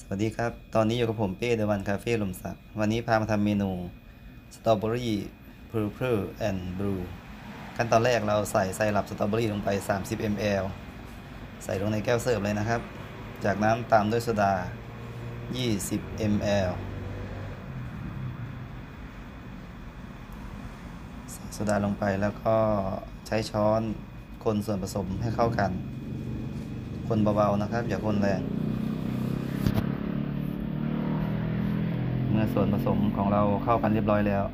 สวัสดีครับ ตอนนี้อยู่กับผมเป้ Day One Cafe หล่มสัก วันนี้พามาทำเมนูสตรอเบอรี่พ u ร์เพ e แอนด์บลูขั้นตอนแรกเราใส่ไซรัปสตรอเบอรี่ลงไป 30 ml ใส่ลงในแก้วเสิร์ฟเลยนะครับ จากนั้นตามด้วยโซดา 20 ml ใส่โซดาลงไปแล้วก็ใช้ช้อนคนส่วนผสมให้เข้ากัน คนเบาๆนะครับ อย่าคนแรง เมื่ อส่วนผสมของเราเข้ากันเรียบร้อยแล้ว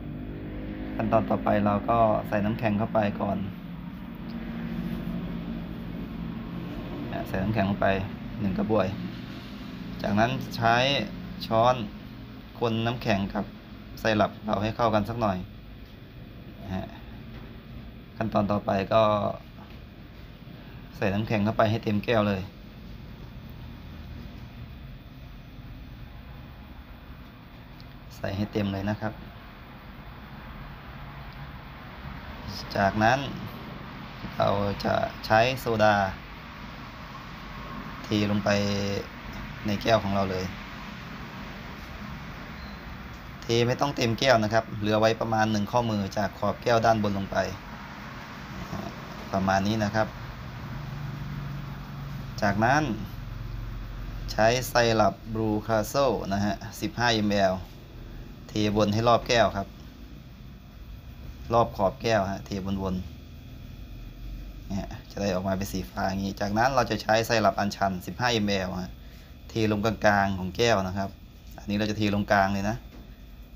ขั้นตอนต่อไปเราก็ใส่น้ำแข็งเข้าไปก่อนใส่น้ำแข็งลงไปหนึ่งกระบวย จากนั้นใช้ช้อนคนน้ำแข็งกับไซรัปเราให้เข้ากันสักหน่อย ขั้นตอนต่อไปก็ ใส่น้ำแข็งเข้าไปให้เต็มแก้วเลย ใส่ให้เต็มเลยนะครับ จากนั้นเราจะใช้โซดาเทลงไปในแก้วของเราเลย เทไม่ต้องเต็มแก้วนะครับ เหลือไว้ประมาณหนึ่งข้อมือจากขอบแก้วด้านบนลงไป ประมาณนี้นะครับ จากนั้นใช้ไซรัปบลูคาโซนะฮะ 15 ml เทบนให้รอบแก้วครับ รอบขอบแก้วฮะเทบนบนเนี่ยจะได้ออกมาเป็นสีฟ้าอย่างนี้ จากนั้นเราจะใช้ไซรัปอัญชัน 15 ml ฮะเทลงกลางๆของแก้วนะครับ อันนี้เราจะเทลงกลางเลยนะ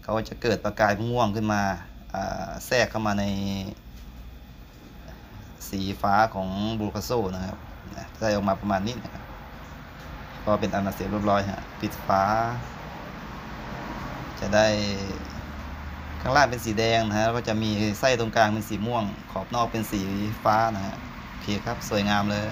เขาจะเกิดประกายม่วงขึ้นมาแทรกเข้ามาในสีฟ้าของบลูคาโซนะครับได้ออกมาประมาณนี้นะครับก็เป็นอันเสร็จเรียบร้อยฮะปิดฟ้า จะได้ข้างล่างเป็นสีแดงนะฮะแล้วก็จะมีไส้ตรงกลางเป็นสีม่วง ขอบนอกเป็นสีฟ้านะฮะโอเคครับ สวยงามเลย